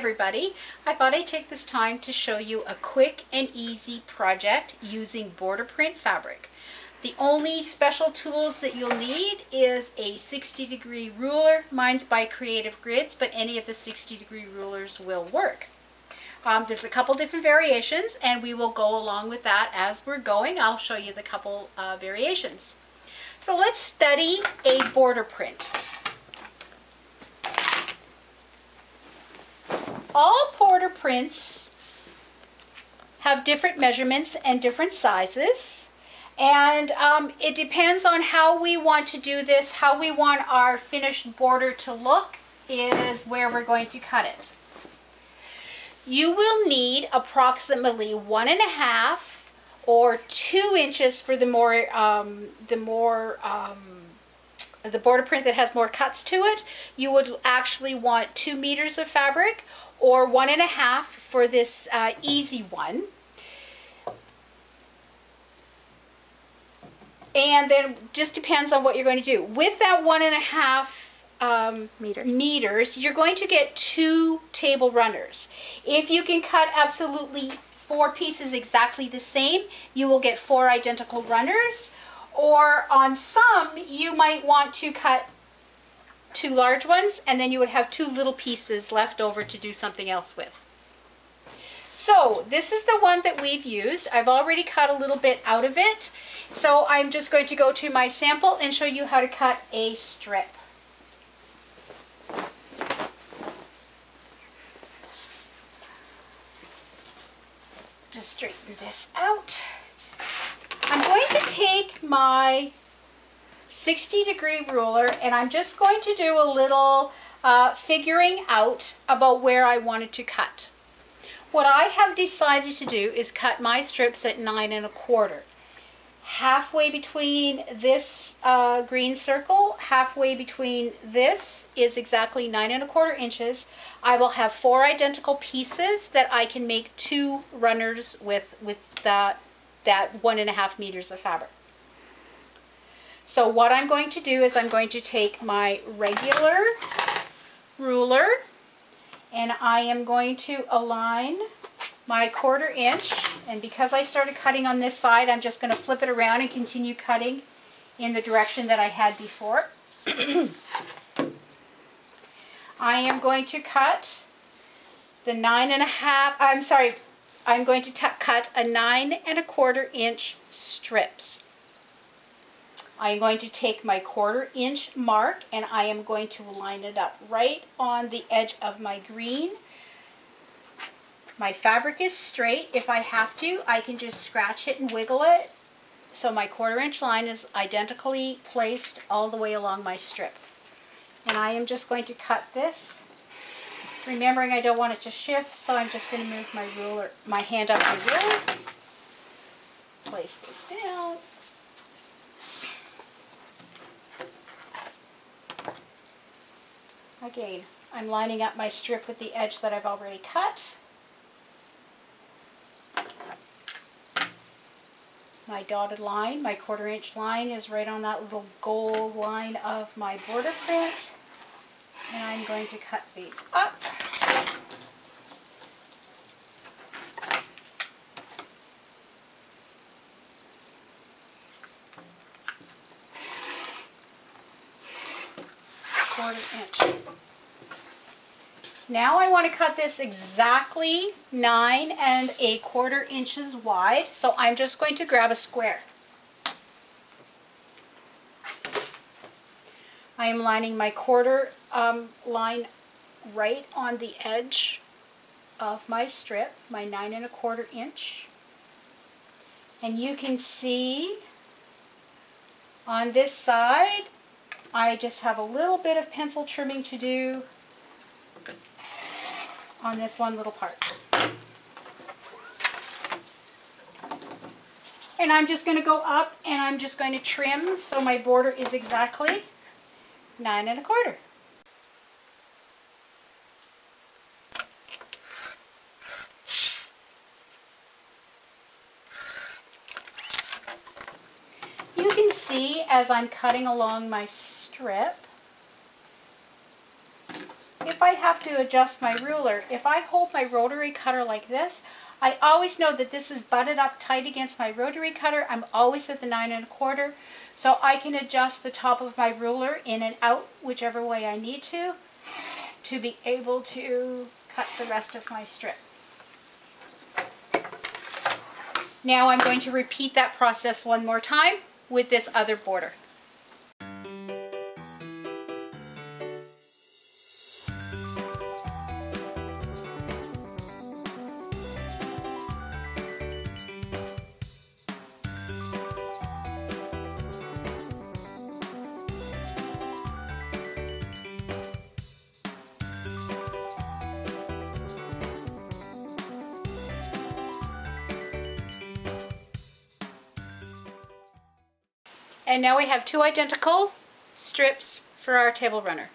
everybody. I thought I'd take this time to show you a quick and easy project using border print fabric. The only special tools that you'll need is a 60 degree ruler. Mine's by Creative Grids, but any of the 60 degree rulers will work. Um, there's a couple different variations and we will go along with that as we're going. I'll show you the couple uh, variations. So let's study a border print. All border prints have different measurements and different sizes. And um, it depends on how we want to do this, how we want our finished border to look is where we're going to cut it. You will need approximately one and a half or two inches for the more, um, the more, um, the border print that has more cuts to it. You would actually want two meters of fabric or one and a half for this uh, easy one. And then just depends on what you're going to do. With that one and a half um, meters. meters, you're going to get two table runners. If you can cut absolutely four pieces exactly the same, you will get four identical runners. Or on some, you might want to cut two large ones and then you would have two little pieces left over to do something else with. So this is the one that we've used. I've already cut a little bit out of it. So I'm just going to go to my sample and show you how to cut a strip. Just straighten this out. I'm going to take my 60 degree ruler and I'm just going to do a little uh, figuring out about where I wanted to cut. What I have decided to do is cut my strips at nine and a quarter. Halfway between this uh, green circle, halfway between this is exactly nine and a quarter inches. I will have four identical pieces that I can make two runners with, with that, that one and a half meters of fabric. So what I'm going to do is I'm going to take my regular ruler and I am going to align my quarter inch and because I started cutting on this side I'm just going to flip it around and continue cutting in the direction that I had before. I am going to cut the nine and a half, I'm sorry, I'm going to cut a nine and a quarter inch strips. I am going to take my quarter inch mark and I am going to line it up right on the edge of my green. My fabric is straight. If I have to, I can just scratch it and wiggle it. So my quarter inch line is identically placed all the way along my strip. And I am just going to cut this, remembering I don't want it to shift, so I'm just going to move my ruler, my hand up my ruler, place this down, Again, I'm lining up my strip with the edge that I've already cut. My dotted line, my quarter inch line is right on that little gold line of my border print. And I'm going to cut these up. quarter inch. Now I want to cut this exactly nine and a quarter inches wide. So I'm just going to grab a square. I am lining my quarter um, line right on the edge of my strip, my nine and a quarter inch. And you can see on this side I just have a little bit of pencil trimming to do on this one little part. And I'm just going to go up and I'm just going to trim so my border is exactly nine and a quarter. You can see as I'm cutting along my strip if I have to adjust my ruler, if I hold my rotary cutter like this, I always know that this is butted up tight against my rotary cutter. I'm always at the nine and a quarter. So I can adjust the top of my ruler in and out, whichever way I need to, to be able to cut the rest of my strip. Now I'm going to repeat that process one more time with this other border. And now we have two identical strips for our table runner.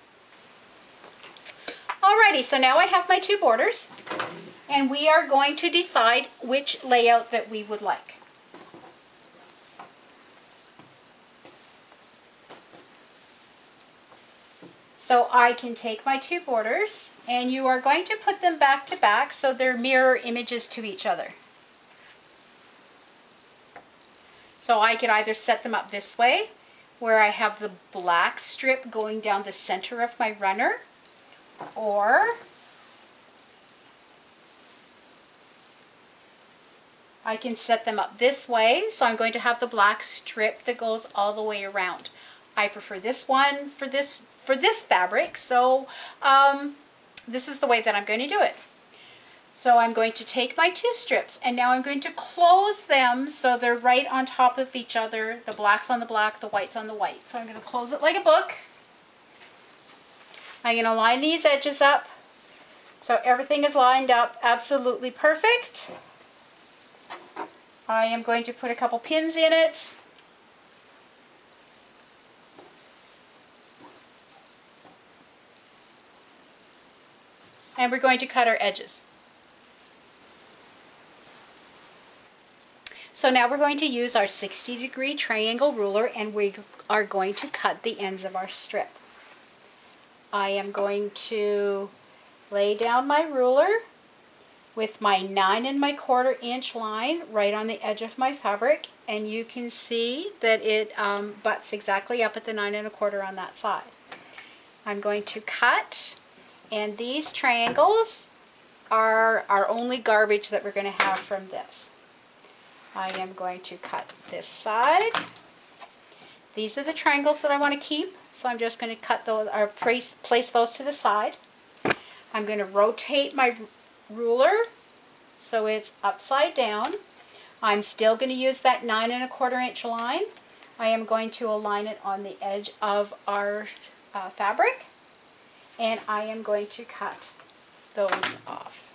Alrighty, so now I have my two borders and we are going to decide which layout that we would like. So I can take my two borders and you are going to put them back to back so they're mirror images to each other. So I could either set them up this way, where I have the black strip going down the center of my runner, or I can set them up this way. So I'm going to have the black strip that goes all the way around. I prefer this one for this for this fabric. So um, this is the way that I'm going to do it. So I'm going to take my two strips and now I'm going to close them so they're right on top of each other. The black's on the black, the white's on the white. So I'm going to close it like a book. I'm going to line these edges up so everything is lined up absolutely perfect. I am going to put a couple pins in it. And we're going to cut our edges. So now we're going to use our 60 degree triangle ruler and we are going to cut the ends of our strip. I am going to lay down my ruler with my nine and my quarter inch line right on the edge of my fabric and you can see that it um, butts exactly up at the nine and a quarter on that side. I'm going to cut and these triangles are our only garbage that we're going to have from this. I am going to cut this side. These are the triangles that I want to keep, so I'm just going to cut those or place, place those to the side. I'm going to rotate my ruler so it's upside down. I'm still going to use that nine and a quarter inch line. I am going to align it on the edge of our uh, fabric and I am going to cut those off.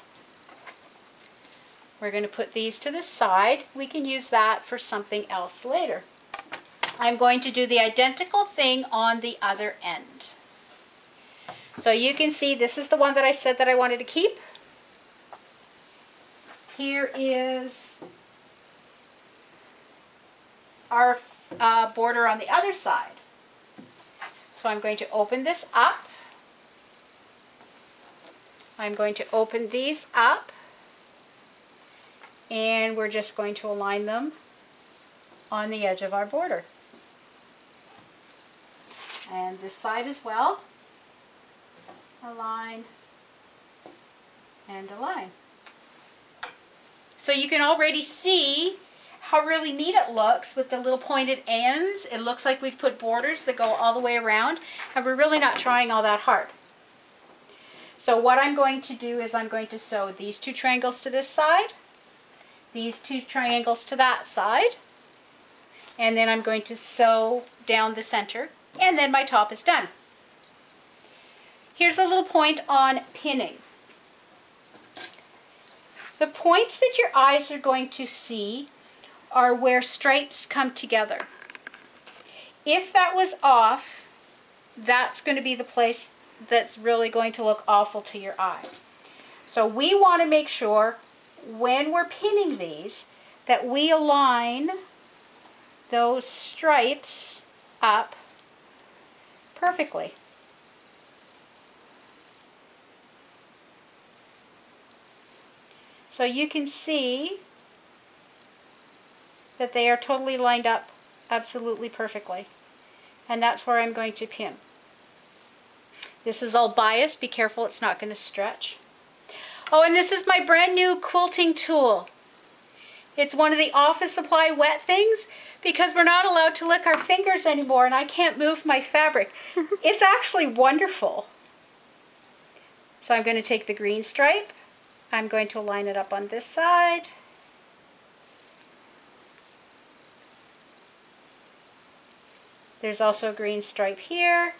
We're going to put these to the side. We can use that for something else later. I'm going to do the identical thing on the other end. So you can see this is the one that I said that I wanted to keep. Here is our uh, border on the other side. So I'm going to open this up. I'm going to open these up and we're just going to align them on the edge of our border. And this side as well. Align and align. So you can already see how really neat it looks with the little pointed ends. It looks like we've put borders that go all the way around and we're really not trying all that hard. So what I'm going to do is I'm going to sew these two triangles to this side these two triangles to that side. And then I'm going to sew down the center and then my top is done. Here's a little point on pinning. The points that your eyes are going to see are where stripes come together. If that was off, that's going to be the place that's really going to look awful to your eye. So we want to make sure when we're pinning these that we align those stripes up perfectly. So you can see that they are totally lined up absolutely perfectly. And that's where I'm going to pin. This is all bias. Be careful it's not going to stretch. Oh, and this is my brand new quilting tool. It's one of the office supply wet things because we're not allowed to lick our fingers anymore and I can't move my fabric. it's actually wonderful. So I'm going to take the green stripe. I'm going to line it up on this side. There's also a green stripe here.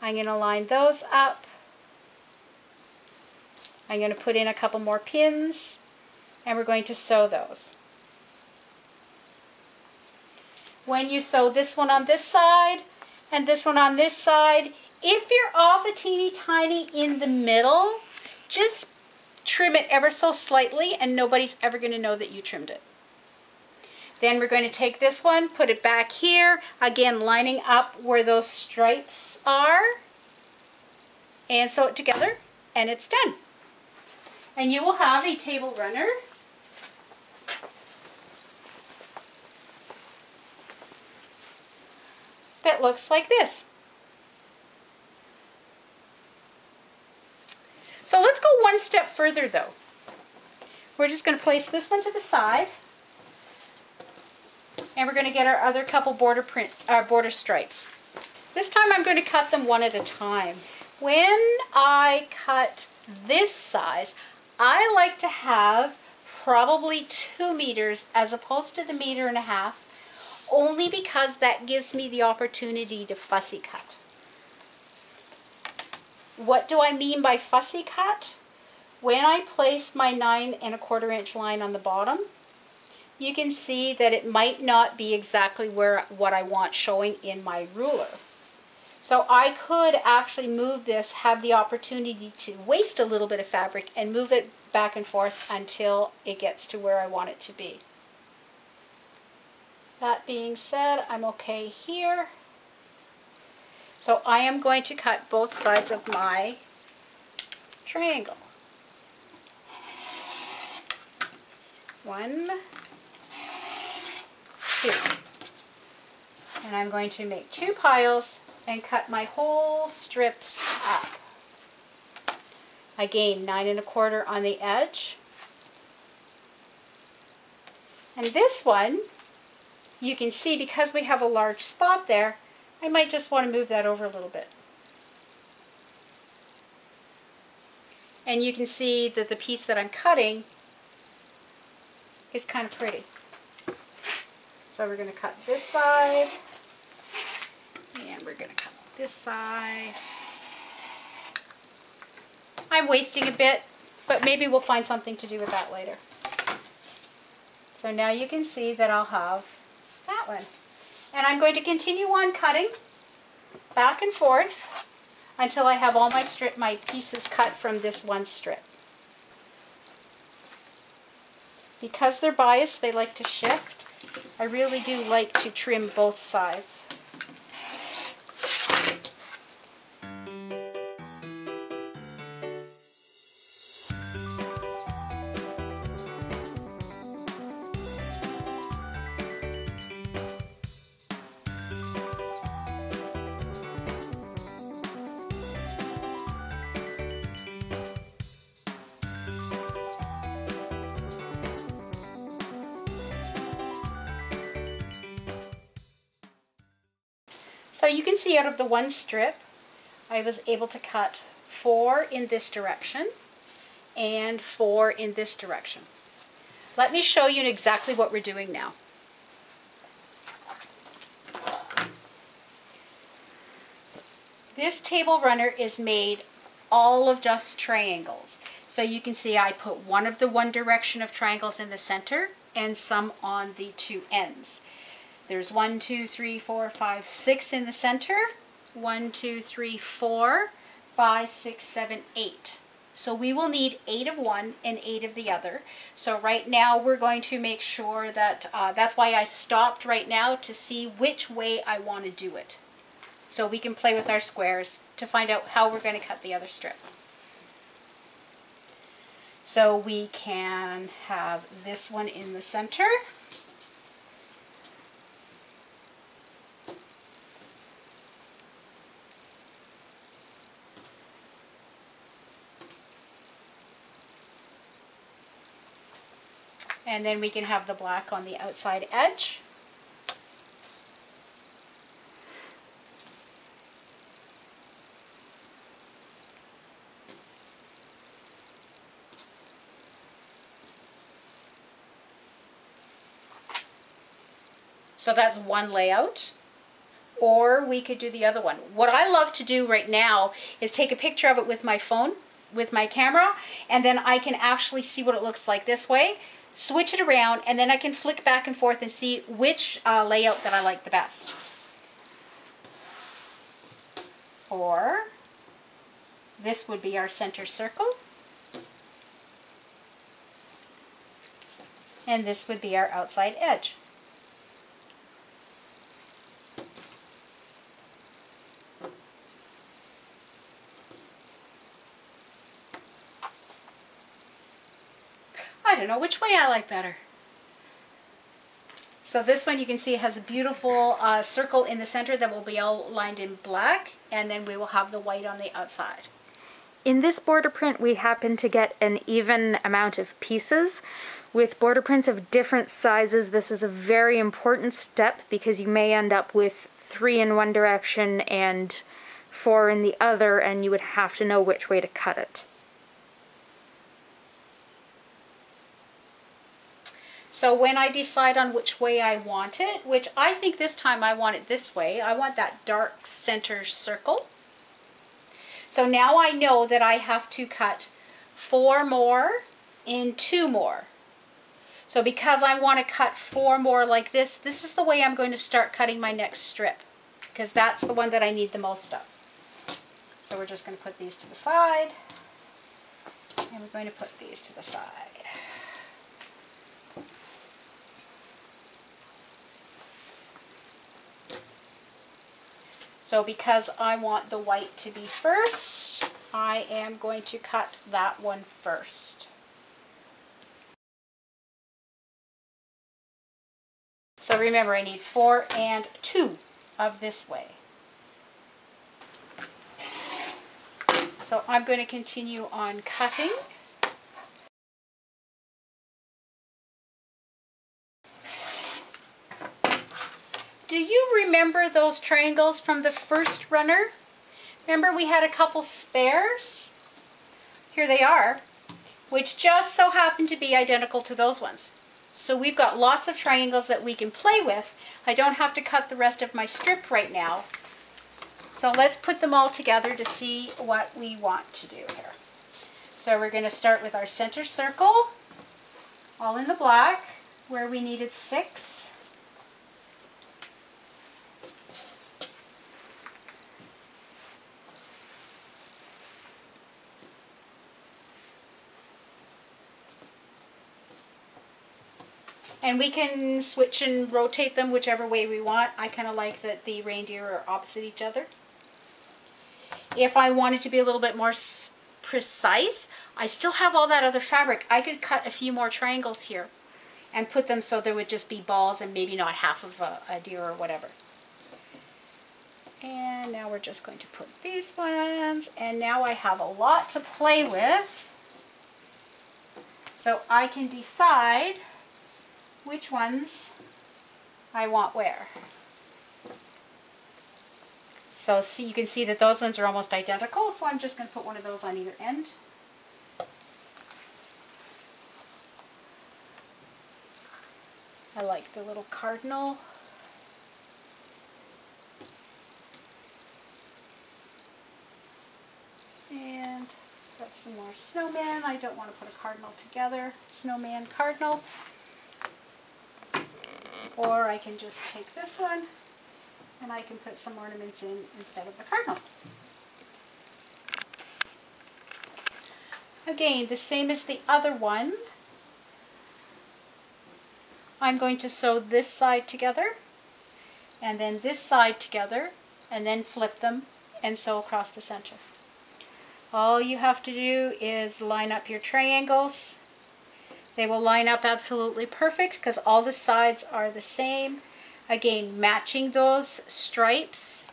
I'm going to line those up. I'm going to put in a couple more pins and we're going to sew those. When you sew this one on this side and this one on this side, if you're off a teeny tiny in the middle, just trim it ever so slightly and nobody's ever going to know that you trimmed it. Then we're going to take this one, put it back here, again lining up where those stripes are, and sew it together, and it's done. And you will have a table runner that looks like this. So let's go one step further though. We're just going to place this one to the side. And we're going to get our other couple border prints, uh, border stripes. This time I'm going to cut them one at a time. When I cut this size, I like to have probably two meters as opposed to the meter and a half, only because that gives me the opportunity to fussy cut. What do I mean by fussy cut? When I place my nine and a quarter inch line on the bottom, you can see that it might not be exactly where what I want showing in my ruler. So I could actually move this, have the opportunity to waste a little bit of fabric and move it back and forth until it gets to where I want it to be. That being said, I'm okay here. So I am going to cut both sides of my triangle. One, two. And I'm going to make two piles and cut my whole strips up. Again, nine and a quarter on the edge. And this one, you can see because we have a large spot there, I might just want to move that over a little bit. And you can see that the piece that I'm cutting is kind of pretty. So we're going to cut this side, we're going to cut this side. I'm wasting a bit, but maybe we'll find something to do with that later. So now you can see that I'll have that one. And I'm going to continue on cutting back and forth until I have all my strip, my pieces cut from this one strip. Because they're biased, they like to shift. I really do like to trim both sides. Of the one strip, I was able to cut four in this direction and four in this direction. Let me show you exactly what we're doing now. This table runner is made all of just triangles. So you can see I put one of the one direction of triangles in the center and some on the two ends. There's one, two, three, four, five, six in the center. One, two, three, four, five, six, seven, eight. So we will need eight of one and eight of the other. So right now we're going to make sure that, uh, that's why I stopped right now to see which way I want to do it. So we can play with our squares to find out how we're going to cut the other strip. So we can have this one in the center. And then we can have the black on the outside edge. So that's one layout. Or we could do the other one. What I love to do right now is take a picture of it with my phone, with my camera, and then I can actually see what it looks like this way, switch it around, and then I can flick back and forth and see which uh, layout that I like the best. Or this would be our center circle. And this would be our outside edge. I don't know which way I like better. So this one you can see has a beautiful uh, circle in the center that will be all lined in black and then we will have the white on the outside. In this border print we happen to get an even amount of pieces. With border prints of different sizes this is a very important step because you may end up with three in one direction and four in the other and you would have to know which way to cut it. So when I decide on which way I want it, which I think this time I want it this way, I want that dark center circle. So now I know that I have to cut four more in two more. So because I want to cut four more like this, this is the way I'm going to start cutting my next strip because that's the one that I need the most of. So we're just going to put these to the side and we're going to put these to the side. So because I want the white to be first, I am going to cut that one first. So remember, I need four and two of this way. So I'm going to continue on cutting. Do you remember those triangles from the first runner? Remember we had a couple spares? Here they are, which just so happen to be identical to those ones. So we've got lots of triangles that we can play with. I don't have to cut the rest of my strip right now. So let's put them all together to see what we want to do here. So we're going to start with our center circle, all in the black, where we needed six. And we can switch and rotate them whichever way we want. I kind of like that the reindeer are opposite each other. If I wanted to be a little bit more precise, I still have all that other fabric. I could cut a few more triangles here and put them so there would just be balls and maybe not half of a, a deer or whatever. And now we're just going to put these ones, and now I have a lot to play with. So I can decide which ones I want where. So see, you can see that those ones are almost identical, so I'm just going to put one of those on either end. I like the little cardinal. And got some more snowman. I don't want to put a cardinal together. Snowman, cardinal. Or I can just take this one and I can put some ornaments in instead of the cardinals. Again, the same as the other one. I'm going to sew this side together and then this side together and then flip them and sew across the center. All you have to do is line up your triangles. They will line up absolutely perfect because all the sides are the same. Again, matching those stripes.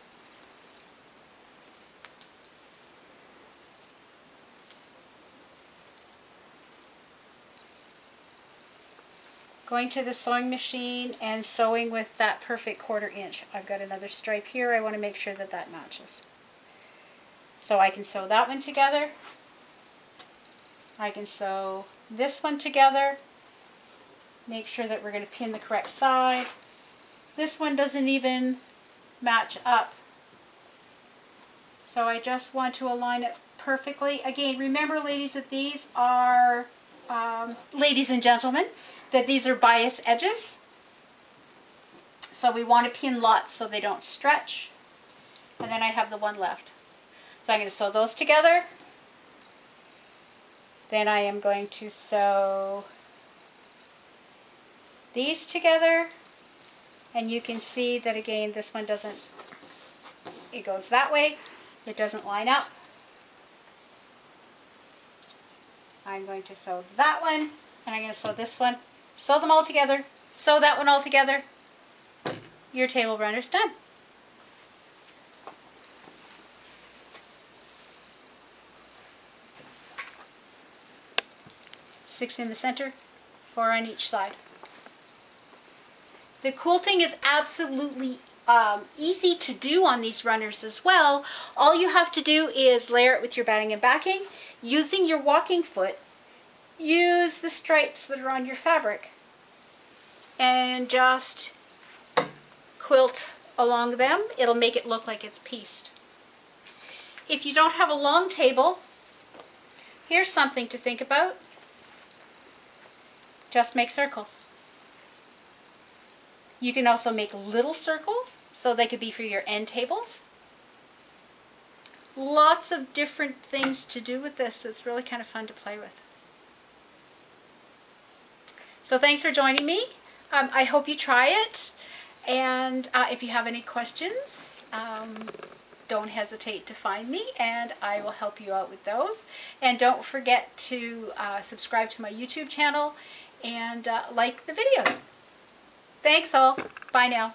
Going to the sewing machine and sewing with that perfect quarter inch. I've got another stripe here. I want to make sure that that matches. So I can sew that one together. I can sew this one together. Make sure that we're going to pin the correct side. This one doesn't even match up. So I just want to align it perfectly. Again, remember ladies that these are, um, ladies and gentlemen, that these are bias edges. So we want to pin lots so they don't stretch. And then I have the one left. So I'm going to sew those together. Then I am going to sew these together. And you can see that again, this one doesn't, it goes that way. It doesn't line up. I'm going to sew that one, and I'm going to sew this one. Sew them all together. Sew that one all together. Your table runner's done. Six in the center, four on each side. The quilting is absolutely um, easy to do on these runners as well. All you have to do is layer it with your batting and backing. Using your walking foot, use the stripes that are on your fabric and just quilt along them. It'll make it look like it's pieced. If you don't have a long table, here's something to think about. Just make circles. You can also make little circles, so they could be for your end tables. Lots of different things to do with this. It's really kind of fun to play with. So thanks for joining me. Um, I hope you try it. And uh, if you have any questions, um, don't hesitate to find me and I will help you out with those. And don't forget to uh, subscribe to my YouTube channel and uh, like the videos. Thanks all. Bye now.